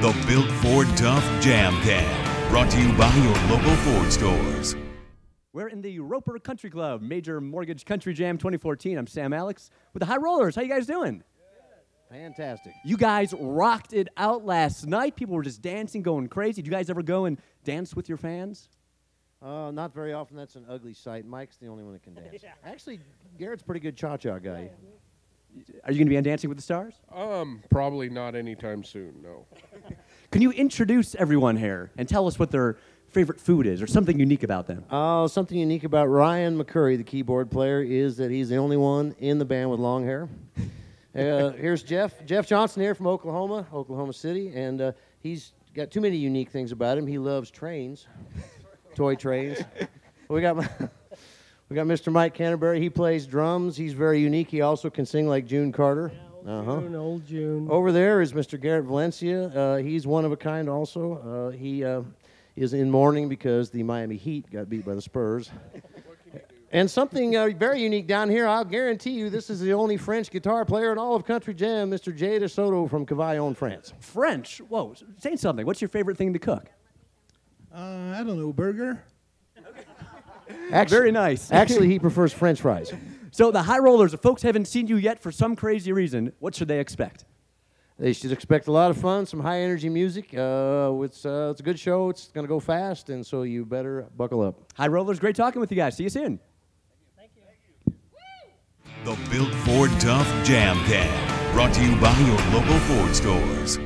The Built Ford Tough Jam Cam, brought to you by your local Ford stores. We're in the Roper Country Club Major Mortgage Country Jam 2014. I'm Sam Alex with the High Rollers. How you guys doing? Fantastic. You guys rocked it out last night. People were just dancing, going crazy. Did you guys ever go and dance with your fans? Uh, not very often. That's an ugly sight. Mike's the only one that can dance. Actually, Garrett's a pretty good cha-cha guy. Are you going to be on Dancing with the Stars? Um, probably not anytime soon. No. Can you introduce everyone here and tell us what their favorite food is or something unique about them? Uh, something unique about Ryan McCurry, the keyboard player, is that he's the only one in the band with long hair. Uh, here's Jeff. Jeff Johnson here from Oklahoma, Oklahoma City, and uh, he's got too many unique things about him. He loves trains, toy trains. We got my, we got Mr. Mike Canterbury. He plays drums. He's very unique. He also can sing like June Carter. Uh-huh. June, old June. Over there is Mr. Garrett Valencia. Uh, he's one of a kind also. Uh, he uh, is in mourning because the Miami Heat got beat by the Spurs. And something uh, very unique down here, I'll guarantee you this is the only French guitar player in all of Country Jam, Mr. Jay DeSoto from Cavaillon, France. French. Whoa, say something. What's your favorite thing to cook? Uh, I don't know, burger. Actually, Very nice. actually, he prefers French fries. So the High Rollers, if folks haven't seen you yet for some crazy reason, what should they expect? They should expect a lot of fun, some high energy music. Uh, it's, uh, it's a good show. It's going to go fast, and so you better buckle up. High Rollers, great talking with you guys. See you soon. Thank you. The Built Ford Tough Jam Cam, brought to you by your local Ford stores.